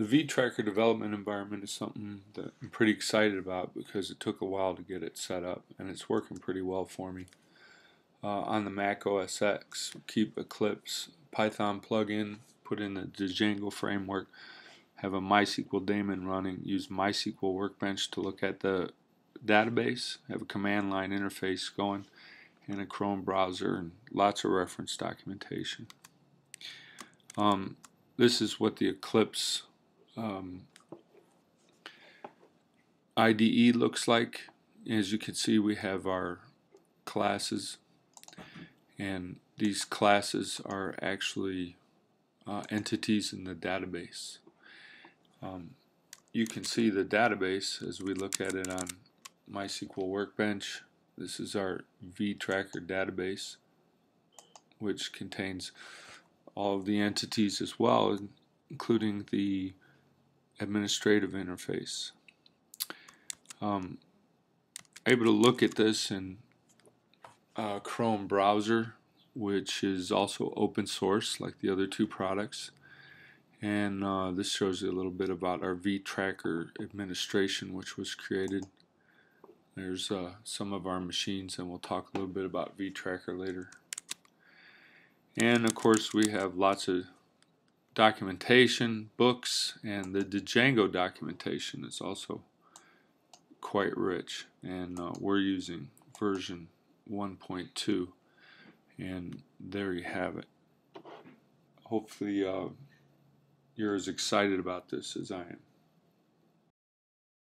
The vTracker development environment is something that I'm pretty excited about because it took a while to get it set up and it's working pretty well for me. Uh, on the Mac OS X, keep Eclipse Python plugin, put in the Django framework, have a MySQL daemon running, use MySQL Workbench to look at the database, have a command line interface going, and a Chrome browser, and lots of reference documentation. Um, this is what the Eclipse um, IDE looks like. As you can see, we have our classes, and these classes are actually uh, entities in the database. Um, you can see the database as we look at it on MySQL Workbench. This is our vTracker database, which contains all of the entities as well, including the administrative interface. Um, able to look at this in uh, Chrome browser, which is also open source like the other two products. And uh, this shows you a little bit about our vTracker administration, which was created. There's uh, some of our machines, and we'll talk a little bit about vTracker later. And of course, we have lots of documentation, books, and the Django documentation is also quite rich. And uh, we're using version 1.2, and there you have it. Hopefully, uh, you're as excited about this as I am.